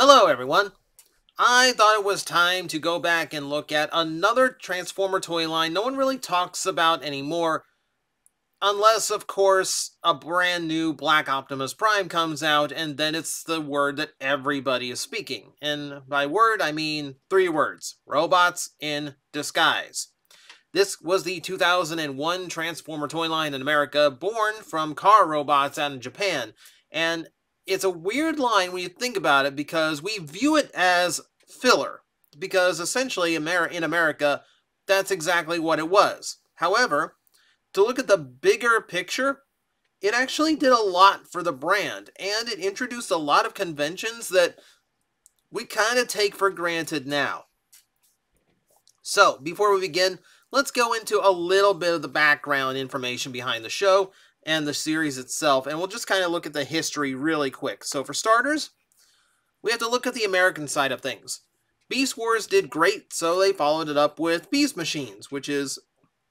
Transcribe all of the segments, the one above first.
Hello, everyone. I thought it was time to go back and look at another Transformer toy line no one really talks about anymore, unless, of course, a brand new Black Optimus Prime comes out, and then it's the word that everybody is speaking. And by word, I mean three words robots in disguise. This was the 2001 Transformer toy line in America, born from car robots out in Japan. And it's a weird line when you think about it because we view it as filler. Because essentially, in America, that's exactly what it was. However, to look at the bigger picture, it actually did a lot for the brand, and it introduced a lot of conventions that we kind of take for granted now. So, before we begin, let's go into a little bit of the background information behind the show and the series itself, and we'll just kind of look at the history really quick. So for starters, we have to look at the American side of things. Beast Wars did great, so they followed it up with Beast Machines, which is,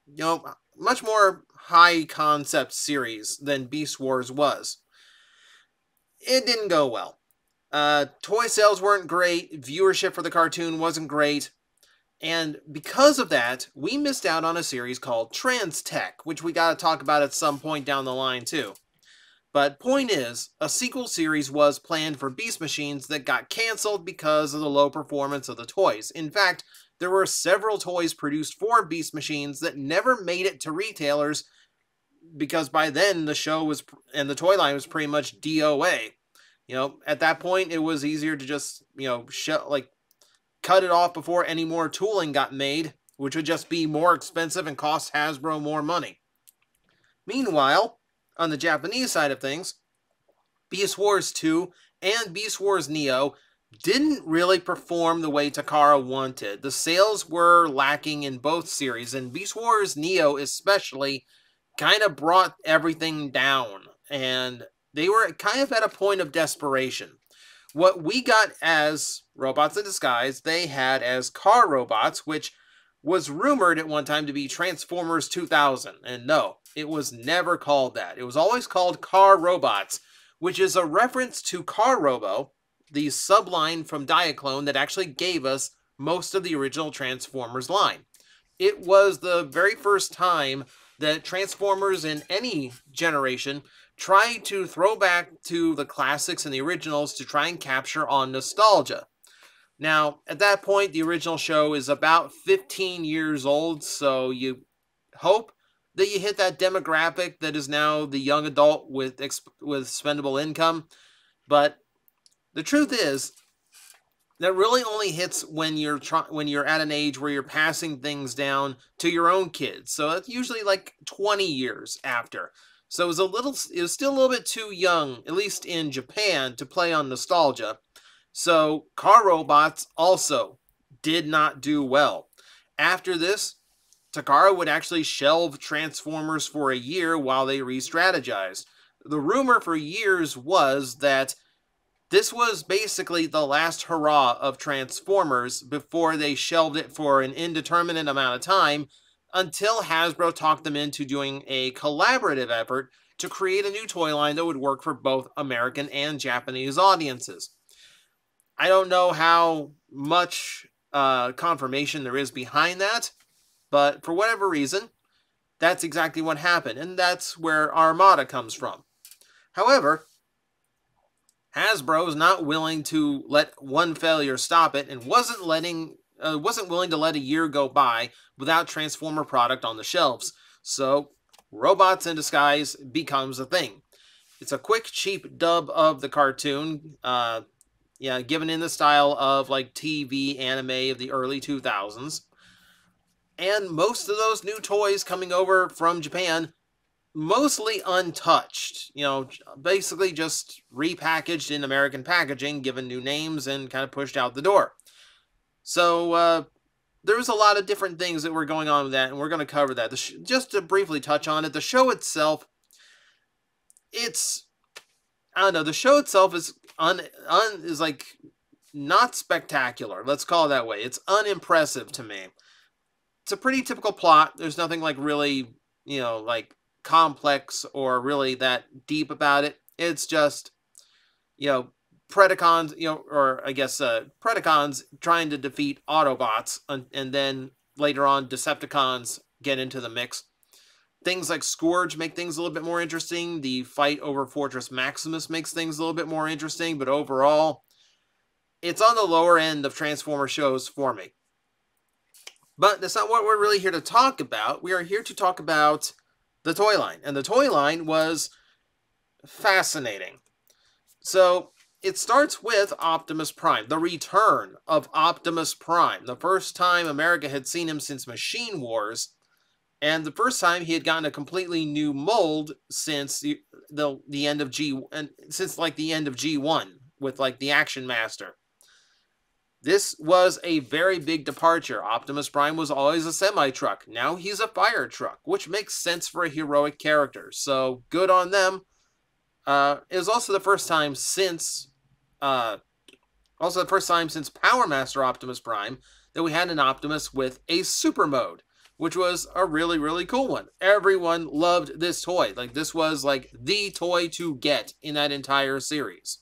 you know, much more high concept series than Beast Wars was. It didn't go well. Uh, toy sales weren't great, viewership for the cartoon wasn't great, and because of that, we missed out on a series called Transtech, which we got to talk about at some point down the line too. But point is, a sequel series was planned for Beast Machines that got cancelled because of the low performance of the toys. In fact, there were several toys produced for Beast Machines that never made it to retailers because by then the show was and the toy line was pretty much DOA. You know, at that point it was easier to just, you know, show, like cut it off before any more tooling got made, which would just be more expensive and cost Hasbro more money. Meanwhile, on the Japanese side of things, Beast Wars 2 and Beast Wars Neo didn't really perform the way Takara wanted. The sales were lacking in both series, and Beast Wars Neo especially kind of brought everything down, and they were kind of at a point of desperation. What we got as robots in disguise, they had as car robots, which was rumored at one time to be Transformers 2000. And no, it was never called that. It was always called Car Robots, which is a reference to Car Robo, the subline from Diaclone that actually gave us most of the original Transformers line. It was the very first time that Transformers in any generation tried to throw back to the classics and the originals to try and capture on nostalgia. Now, at that point, the original show is about 15 years old, so you hope that you hit that demographic that is now the young adult with with spendable income. But the truth is that really only hits when you're when you're at an age where you're passing things down to your own kids. So it's usually like 20 years after. So it was a little it was still a little bit too young, at least in Japan, to play on nostalgia. So car robots also did not do well. After this, Takara would actually shelve Transformers for a year while they re-strategized. The rumor for years was that this was basically the last hurrah of Transformers before they shelved it for an indeterminate amount of time until Hasbro talked them into doing a collaborative effort to create a new toy line that would work for both American and Japanese audiences. I don't know how much uh, confirmation there is behind that, but for whatever reason, that's exactly what happened, and that's where Armada comes from. However, Hasbro is not willing to let one failure stop it, and wasn't letting uh, wasn't willing to let a year go by without Transformer product on the shelves. So, Robots in Disguise becomes a thing. It's a quick, cheap dub of the cartoon. Uh, yeah, given in the style of like TV anime of the early 2000s. And most of those new toys coming over from Japan, mostly untouched. You know, basically just repackaged in American packaging, given new names, and kind of pushed out the door. So, uh, there was a lot of different things that were going on with that, and we're going to cover that. just to briefly touch on it, the show itself, it's I don't know. The show itself is un, un is like not spectacular. Let's call it that way. It's unimpressive to me. It's a pretty typical plot. There's nothing like really, you know, like complex or really that deep about it. It's just, you know, Predacons, you know, or I guess uh, Predacons trying to defeat Autobots, and, and then later on Decepticons get into the mix. Things like Scourge make things a little bit more interesting. The fight over Fortress Maximus makes things a little bit more interesting, but overall, it's on the lower end of Transformer shows for me. But that's not what we're really here to talk about. We are here to talk about the toy line. And the toy line was fascinating. So it starts with Optimus Prime, the return of Optimus Prime. The first time America had seen him since Machine Wars, and the first time he had gotten a completely new mold since the the, the end of G and since like the end of G1 with like the Action Master. This was a very big departure. Optimus Prime was always a semi truck. Now he's a fire truck, which makes sense for a heroic character. So good on them. Uh, it was also the first time since, uh, also the first time since Power Master Optimus Prime that we had an Optimus with a super mode, which was a really really cool one. Everyone loved this toy. Like this was like the toy to get in that entire series.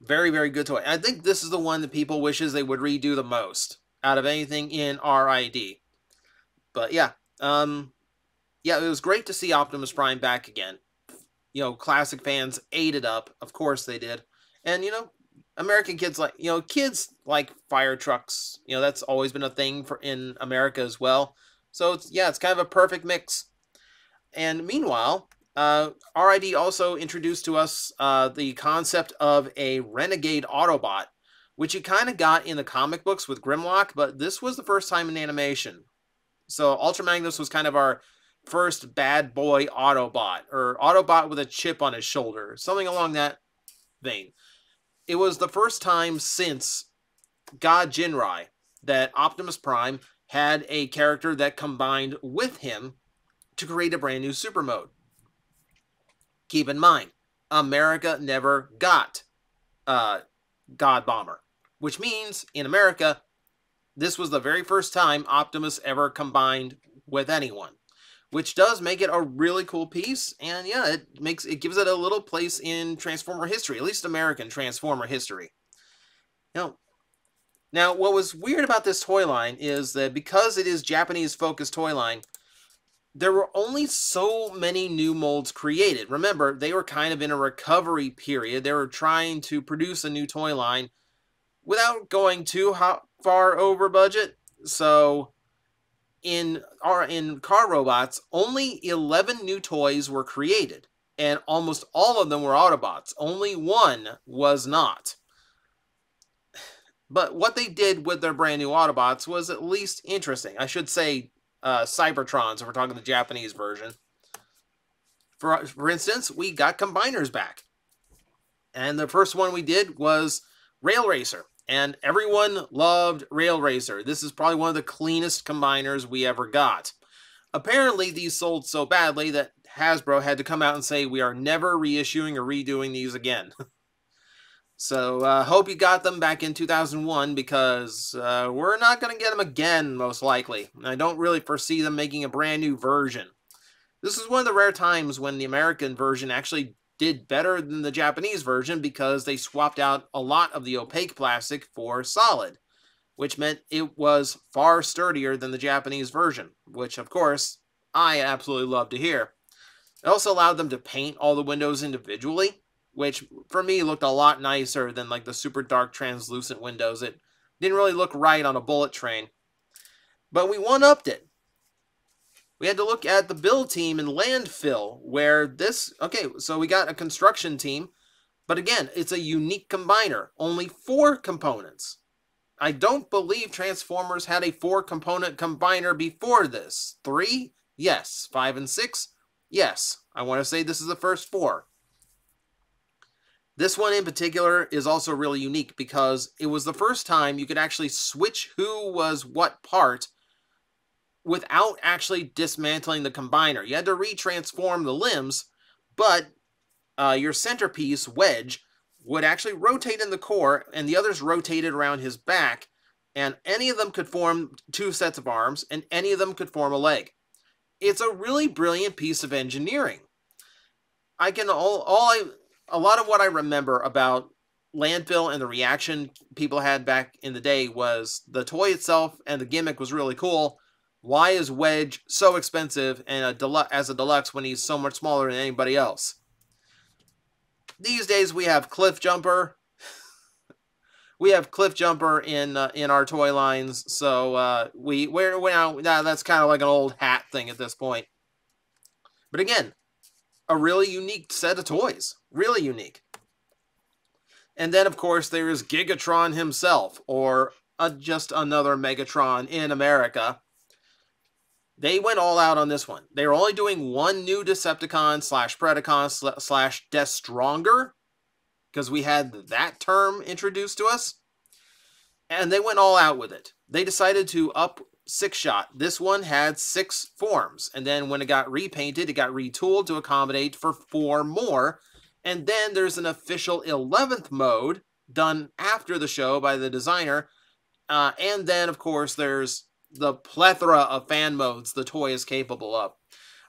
Very, very good toy. I think this is the one that people wishes they would redo the most out of anything in RID. But yeah, um, yeah, it was great to see Optimus Prime back again. You know, classic fans ate it up. Of course they did. And, you know, American kids like, you know, kids like fire trucks. You know, that's always been a thing for in America as well. So, it's, yeah, it's kind of a perfect mix. And meanwhile, uh, RID also introduced to us uh, the concept of a renegade Autobot, which you kind of got in the comic books with Grimlock, but this was the first time in animation. So Ultra Magnus was kind of our first bad boy Autobot, or Autobot with a chip on his shoulder, something along that vein. It was the first time since God Jinrai that Optimus Prime had a character that combined with him to create a brand new super mode. Keep in mind, America never got uh, God Bomber, which means in America, this was the very first time Optimus ever combined with anyone, which does make it a really cool piece. And yeah, it makes it gives it a little place in Transformer history, at least American Transformer history. You know, now what was weird about this toy line is that because it is Japanese focused toy line, there were only so many new molds created. Remember, they were kind of in a recovery period. They were trying to produce a new toy line without going too far over budget. So in our in car robots, only 11 new toys were created, and almost all of them were Autobots. Only one was not. But what they did with their brand new Autobots was at least interesting. I should say uh, Cybertrons, if we're talking the Japanese version. For, for instance, we got combiners back. And the first one we did was Rail Racer. And everyone loved Rail Racer. This is probably one of the cleanest combiners we ever got. Apparently, these sold so badly that Hasbro had to come out and say, we are never reissuing or redoing these again. So uh, hope you got them back in 2001 because uh, we're not going to get them again, most likely. I don't really foresee them making a brand new version. This is one of the rare times when the American version actually did better than the Japanese version because they swapped out a lot of the opaque plastic for solid, which meant it was far sturdier than the Japanese version, which, of course, I absolutely love to hear. It also allowed them to paint all the windows individually, which for me looked a lot nicer than like the super dark translucent windows. It didn't really look right on a bullet train. But we one upped it. We had to look at the build team in landfill, where this okay, so we got a construction team, but again, it's a unique combiner, only four components. I don't believe Transformers had a four component combiner before this. Three? Yes. Five and six? Yes. I want to say this is the first four. This one in particular is also really unique because it was the first time you could actually switch who was what part without actually dismantling the combiner. You had to retransform the limbs, but uh, your centerpiece, Wedge, would actually rotate in the core, and the others rotated around his back, and any of them could form two sets of arms, and any of them could form a leg. It's a really brilliant piece of engineering. I can all all I a lot of what I remember about landfill and the reaction people had back in the day was the toy itself and the gimmick was really cool. Why is Wedge so expensive and a delu- as a deluxe when he's so much smaller than anybody else? These days we have Cliff Jumper. we have Cliff Jumper in uh, in our toy lines, so uh, we we're, we're now that's kind of like an old hat thing at this point. But again, a really unique set of toys, really unique. And then, of course, there's Gigatron himself, or uh, just another Megatron in America. They went all out on this one. They were only doing one new Decepticon slash Predacon slash Destronger, because we had that term introduced to us. And they went all out with it. They decided to up Sixshot. This one had six forms. And then when it got repainted, it got retooled to accommodate for four more and then there's an official 11th mode done after the show by the designer. Uh, and then, of course, there's the plethora of fan modes the toy is capable of.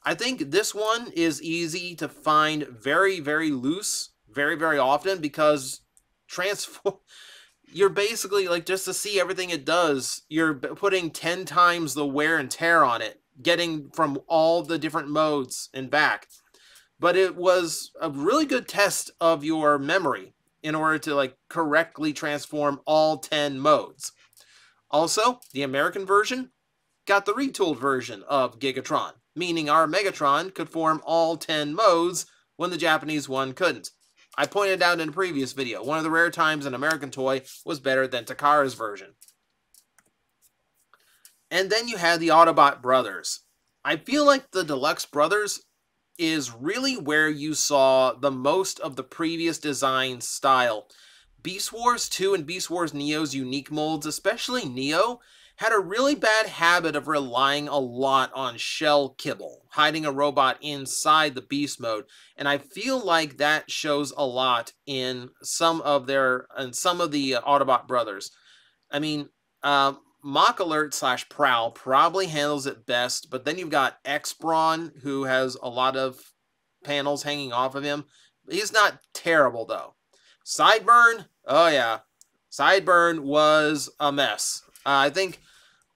I think this one is easy to find very, very loose, very, very often because transform. You're basically like just to see everything it does, you're putting 10 times the wear and tear on it, getting from all the different modes and back but it was a really good test of your memory in order to like correctly transform all 10 modes. Also, the American version got the retooled version of Gigatron, meaning our Megatron could form all 10 modes when the Japanese one couldn't. I pointed out in a previous video, one of the rare times an American toy was better than Takara's version. And then you had the Autobot Brothers. I feel like the Deluxe Brothers is really where you saw the most of the previous design style. Beast Wars 2 and Beast Wars Neo's unique molds, especially Neo, had a really bad habit of relying a lot on shell kibble, hiding a robot inside the beast mode, and I feel like that shows a lot in some of their and some of the uh, Autobot brothers. I mean, uh, Mach Alert slash Prowl probably handles it best, but then you've got X-Brawn, who has a lot of panels hanging off of him. He's not terrible, though. Sideburn, oh yeah. Sideburn was a mess. Uh, I think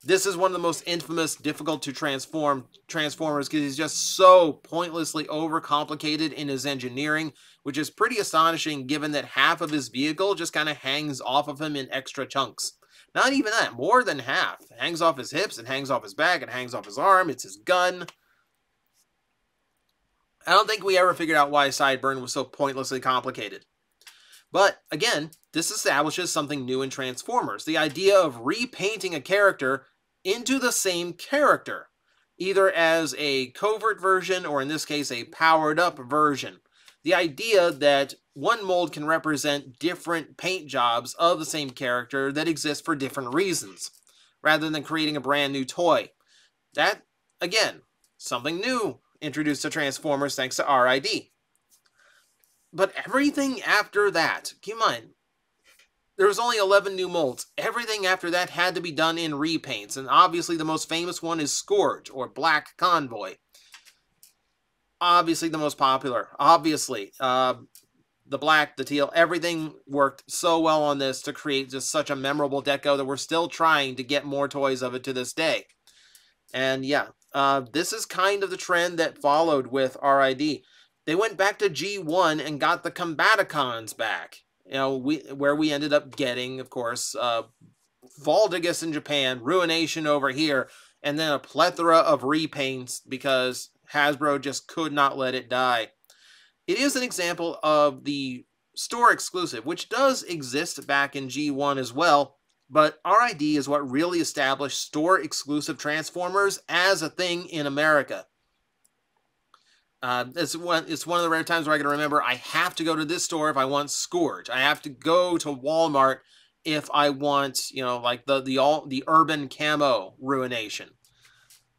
this is one of the most infamous, difficult to transform Transformers because he's just so pointlessly overcomplicated in his engineering, which is pretty astonishing given that half of his vehicle just kind of hangs off of him in extra chunks. Not even that, more than half. It hangs off his hips, it hangs off his back, it hangs off his arm, it's his gun. I don't think we ever figured out why Sideburn was so pointlessly complicated. But again, this establishes something new in Transformers the idea of repainting a character into the same character, either as a covert version or in this case, a powered up version. The idea that one mold can represent different paint jobs of the same character that exist for different reasons, rather than creating a brand new toy. That, again, something new introduced to Transformers thanks to RID. But everything after that, keep in mind, there was only 11 new molds. Everything after that had to be done in repaints, and obviously the most famous one is Scourge, or Black Convoy. Obviously the most popular. Obviously. Uh, the black, the teal, everything worked so well on this to create just such a memorable deco that we're still trying to get more toys of it to this day. And yeah, uh, this is kind of the trend that followed with RID. They went back to G1 and got the Combaticons back. You know, we where we ended up getting, of course, uh, Baldigus in Japan, Ruination over here, and then a plethora of repaints because Hasbro just could not let it die. It is an example of the store exclusive, which does exist back in G1 as well, but RID is what really established store exclusive Transformers as a thing in America. Uh, it's one. It's one of the rare times where I can remember I have to go to this store if I want Scourge. I have to go to Walmart if I want, you know, like the the all the urban camo ruination.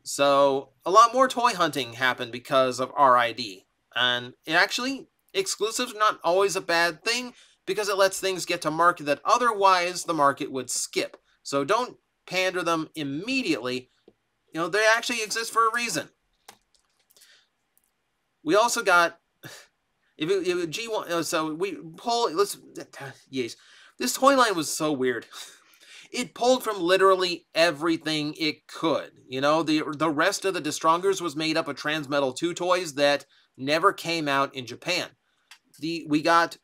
So a lot more toy hunting happened because of RID. And it actually, exclusives are not always a bad thing because it lets things get to market that otherwise the market would skip. So don't pander them immediately. You know, they actually exist for a reason. We also got If it, if it G1, uh, so we pull, let's, yes. This toy line was so weird. It pulled from literally everything it could. You know, the the rest of the Destrongers was made up of Transmetal 2 toys that never came out in Japan. The We got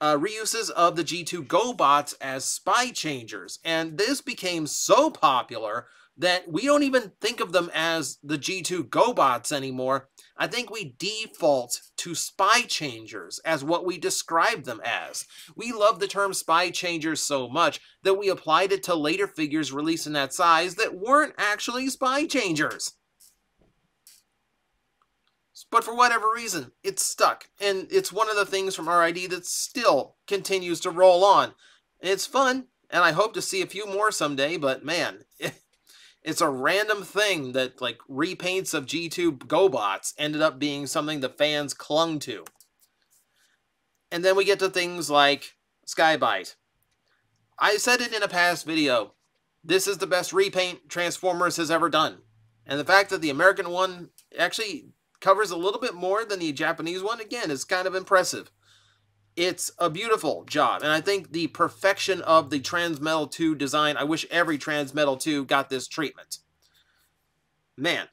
uh, reuses of the G2 GoBots as spy changers, and this became so popular that we don't even think of them as the G2 GoBots anymore. I think we default to spy changers as what we describe them as. We love the term spy changers so much that we applied it to later figures released in that size that weren't actually spy changers. But for whatever reason, it's stuck. And it's one of the things from RID that still continues to roll on. It's fun, and I hope to see a few more someday, but man, it's a random thing that like repaints of G2 GoBots ended up being something the fans clung to. And then we get to things like Skybite. I said it in a past video. This is the best repaint Transformers has ever done. And the fact that the American one actually covers a little bit more than the Japanese one, again, is kind of impressive. It's a beautiful job, and I think the perfection of the Transmetal 2 design, I wish every Transmetal 2 got this treatment. Man.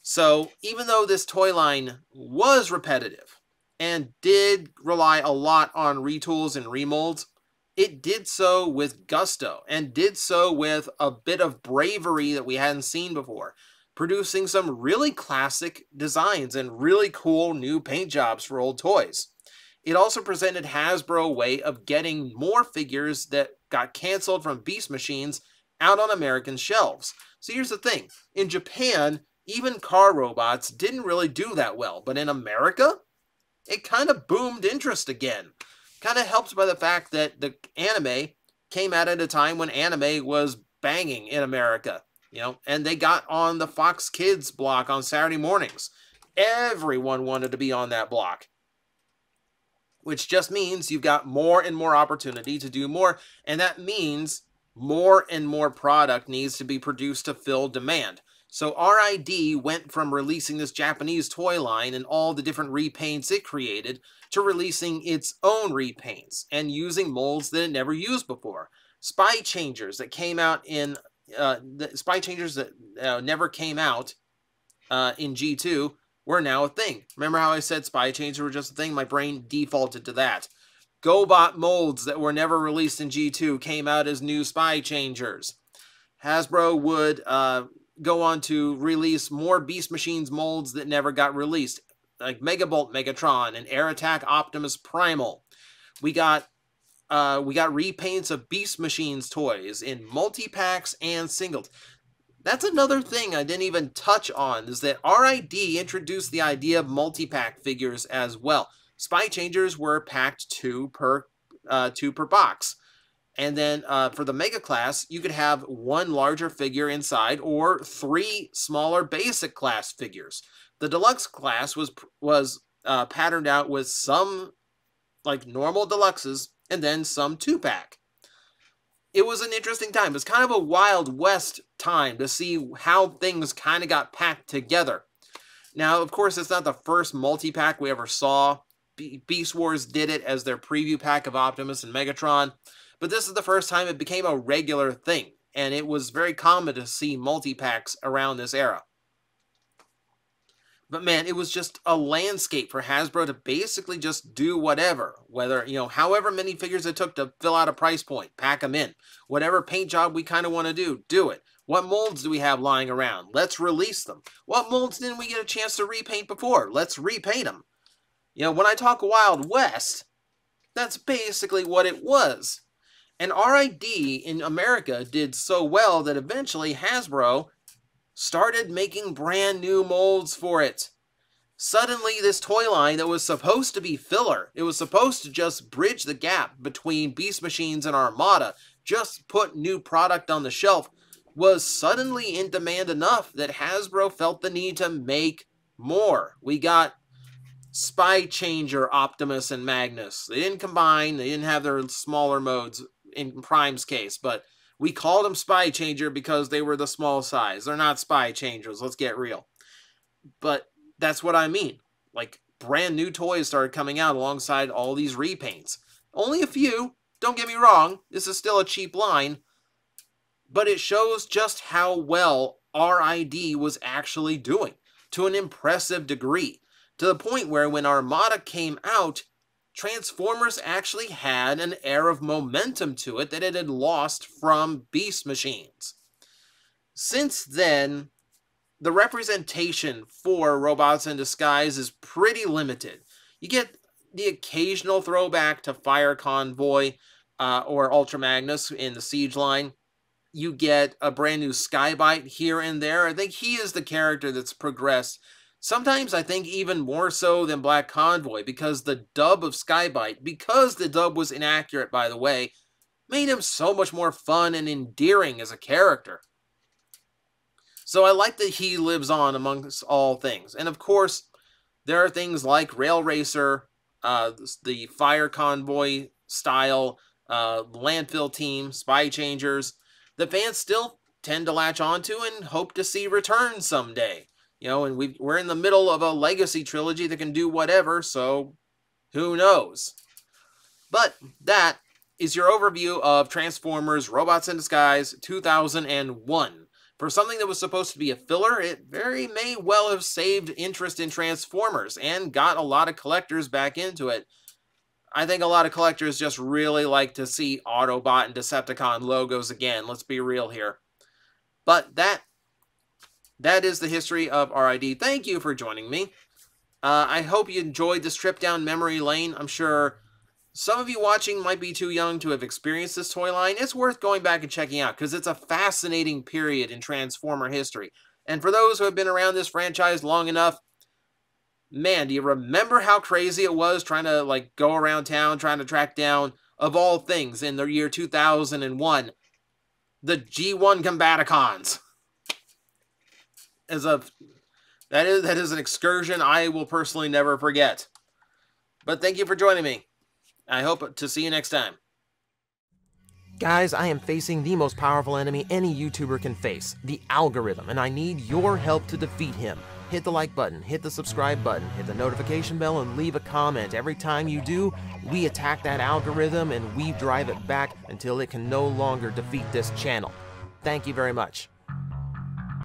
So, even though this toy line was repetitive and did rely a lot on retools and remolds, it did so with gusto and did so with a bit of bravery that we hadn't seen before, producing some really classic designs and really cool new paint jobs for old toys. It also presented Hasbro a way of getting more figures that got canceled from Beast Machines out on American shelves. So here's the thing. In Japan, even car robots didn't really do that well, but in America, it kind of boomed interest again. Kind of helped by the fact that the anime came out at a time when anime was banging in America, you know, and they got on the Fox Kids block on Saturday mornings. Everyone wanted to be on that block which just means you've got more and more opportunity to do more. And that means more and more product needs to be produced to fill demand. So RID went from releasing this Japanese toy line and all the different repaints it created to releasing its own repaints and using molds that it never used before. Spy changers that came out in uh, the spy changers that uh, never came out uh, in G2 were now a thing. Remember how I said spy chains were just a thing? My brain defaulted to that. GoBot molds that were never released in G2 came out as new spy changers. Hasbro would uh, go on to release more Beast Machines molds that never got released, like Megabolt Megatron and Air Attack Optimus Primal. We got uh, we got repaints of Beast Machines toys in multi packs and singles. That's another thing I didn't even touch on, is that RID introduced the idea of multi-pack figures as well. Spy Changers were packed two per, uh, two per box. And then uh, for the Mega Class, you could have one larger figure inside or three smaller basic class figures. The Deluxe class was was uh, patterned out with some like normal deluxes and then some two pack it was an interesting time. It was kind of a Wild West time to see how things kind of got packed together. Now, of course, it's not the first multi pack we ever saw. Beast Wars did it as their preview pack of Optimus and Megatron, but this is the first time it became a regular thing, and it was very common to see multi packs around this era. But man, it was just a landscape for Hasbro to basically just do whatever. Whether, you know, however many figures it took to fill out a price point, pack them in. Whatever paint job we kind of want to do, do it. What molds do we have lying around? Let's release them. What molds didn't we get a chance to repaint before? Let's repaint them. You know, when I talk Wild West, that's basically what it was. And RID in America did so well that eventually Hasbro started making brand new molds for it. Suddenly, this toy line that was supposed to be filler, it was supposed to just bridge the gap between Beast Machines and Armada, just put new product on the shelf, was suddenly in demand enough that Hasbro felt the need to make more. We got Spy Changer, Optimus, and Magnus. They didn't combine, they didn't have their smaller modes in Prime's case, but we called them Spy Changer because they were the small size. They're not Spy Changers. Let's get real. But that's what I mean. Like brand new toys started coming out alongside all these repaints. Only a few, don't get me wrong, this is still a cheap line, but it shows just how well RID was actually doing to an impressive degree, to the point where when Armada came out, Transformers actually had an air of momentum to it that it had lost from Beast Machines. Since then, the representation for Robots in Disguise is pretty limited. You get the occasional throwback to Fire Convoy uh, or Ultra Magnus in the Siege line. You get a brand new Skybite here and there. I think he is the character that's progressed Sometimes I think even more so than Black Convoy because the dub of Skybite, because the dub was inaccurate, by the way, made him so much more fun and endearing as a character. So I like that he lives on amongst all things. And of course, there are things like Rail Racer, uh, the Fire Convoy style, uh, Landfill Team, Spy Changers, that fans still tend to latch onto and hope to see return someday. You know, and we we're in the middle of a legacy trilogy that can do whatever, so who knows? But that is your overview of Transformers Robots in Disguise 2001. For something that was supposed to be a filler, it very may well have saved interest in Transformers and got a lot of collectors back into it. I think a lot of collectors just really like to see Autobot and Decepticon logos again, let's be real here. But that that is the history of RID. Thank you for joining me. Uh, I hope you enjoyed this trip down memory lane. I'm sure some of you watching might be too young to have experienced this toy line. It's worth going back and checking out because it's a fascinating period in Transformer history. And for those who have been around this franchise long enough, man, do you remember how crazy it was trying to like go around town trying to track down of all things in the year 2001 the G1 Combaticons? As a that is that is an excursion I will personally never forget. But thank you for joining me. I hope to see you next time. Guys, I am facing the most powerful enemy any YouTuber can face, the algorithm, and I need your help to defeat him. Hit the like button, hit the subscribe button, hit the notification bell, and leave a comment. Every time you do, we attack that algorithm and we drive it back until it can no longer defeat this channel. Thank you very much.